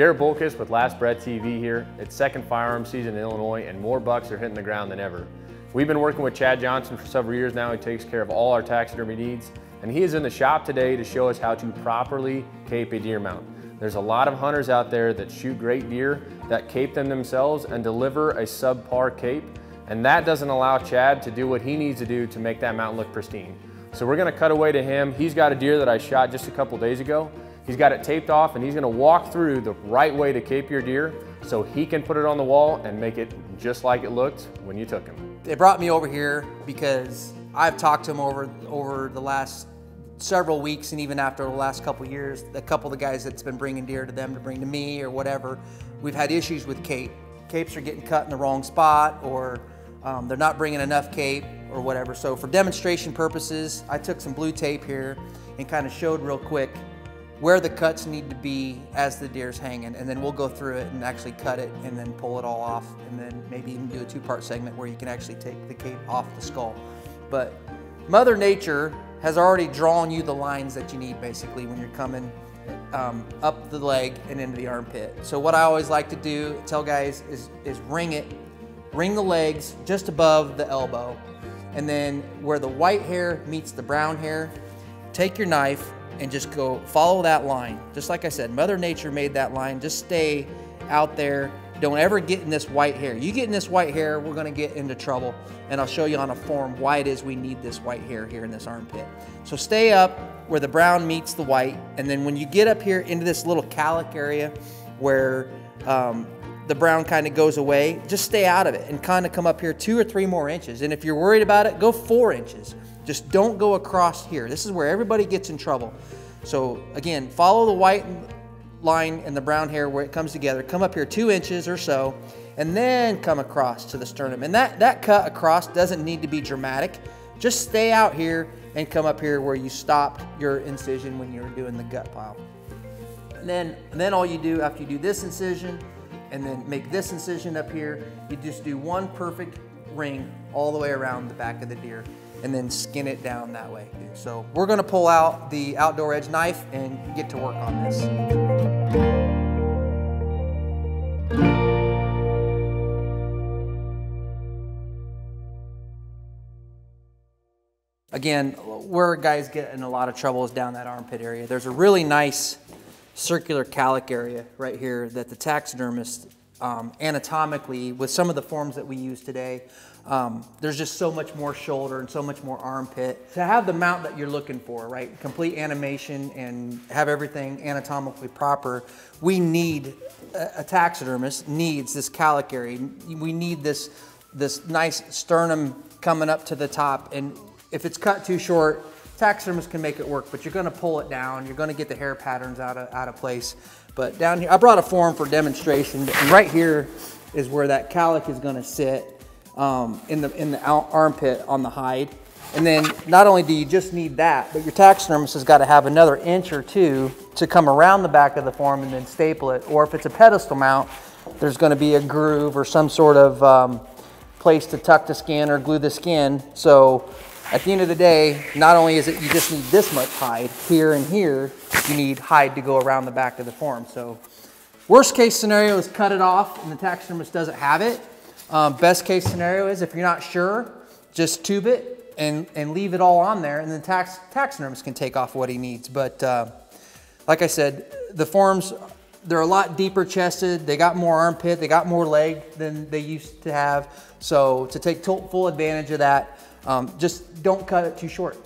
Garrett Bolkus with Last Breath TV here. It's second firearm season in Illinois and more bucks are hitting the ground than ever. We've been working with Chad Johnson for several years now. He takes care of all our taxidermy needs and he is in the shop today to show us how to properly cape a deer mount. There's a lot of hunters out there that shoot great deer that cape them themselves and deliver a subpar cape and that doesn't allow Chad to do what he needs to do to make that mount look pristine. So we're gonna cut away to him. He's got a deer that I shot just a couple days ago He's got it taped off and he's gonna walk through the right way to cape your deer so he can put it on the wall and make it just like it looked when you took him. They brought me over here because I've talked to him over, over the last several weeks and even after the last couple years, a couple of the guys that's been bringing deer to them to bring to me or whatever, we've had issues with cape. Capes are getting cut in the wrong spot or um, they're not bringing enough cape or whatever. So for demonstration purposes, I took some blue tape here and kind of showed real quick where the cuts need to be as the deer's hanging and then we'll go through it and actually cut it and then pull it all off and then maybe even do a two-part segment where you can actually take the cape off the skull. But Mother Nature has already drawn you the lines that you need basically when you're coming um, up the leg and into the armpit. So what I always like to do, tell guys, is, is ring it, ring the legs just above the elbow. And then where the white hair meets the brown hair, take your knife and just go follow that line. Just like I said, Mother Nature made that line. Just stay out there. Don't ever get in this white hair. You get in this white hair, we're gonna get into trouble. And I'll show you on a form why it is we need this white hair here in this armpit. So stay up where the brown meets the white. And then when you get up here into this little cowlick area where um, the brown kind of goes away, just stay out of it and kind of come up here two or three more inches. And if you're worried about it, go four inches. Just don't go across here. This is where everybody gets in trouble. So again, follow the white line and the brown hair where it comes together. Come up here two inches or so, and then come across to the sternum. And that, that cut across doesn't need to be dramatic. Just stay out here and come up here where you stopped your incision when you were doing the gut pile. And then, and then all you do after you do this incision and then make this incision up here, you just do one perfect ring all the way around the back of the deer and then skin it down that way. So we're gonna pull out the outdoor edge knife and get to work on this. Again, where guys get in a lot of trouble is down that armpit area. There's a really nice circular cowlick area right here that the taxidermist um, anatomically, with some of the forms that we use today, um, there's just so much more shoulder and so much more armpit. To have the mount that you're looking for, right, complete animation and have everything anatomically proper, we need, a, a taxidermist needs this cowlick area. We need this, this nice sternum coming up to the top. And if it's cut too short, taxidermists can make it work, but you're gonna pull it down. You're gonna get the hair patterns out of, out of place. But down here, I brought a form for demonstration, and right here is where that cowlick is gonna sit um, in the, in the armpit on the hide. And then not only do you just need that, but your taxidermist has got to have another inch or two to come around the back of the form and then staple it. Or if it's a pedestal mount, there's going to be a groove or some sort of um, place to tuck the skin or glue the skin. So at the end of the day, not only is it you just need this much hide here and here, you need hide to go around the back of the form. So worst case scenario is cut it off and the taxidermist doesn't have it. Um, best case scenario is if you're not sure, just tube it and, and leave it all on there and the tax, taxidermist can take off what he needs. But uh, like I said, the forms, they're a lot deeper chested. They got more armpit, they got more leg than they used to have. So to take full advantage of that, um, just don't cut it too short.